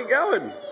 you going?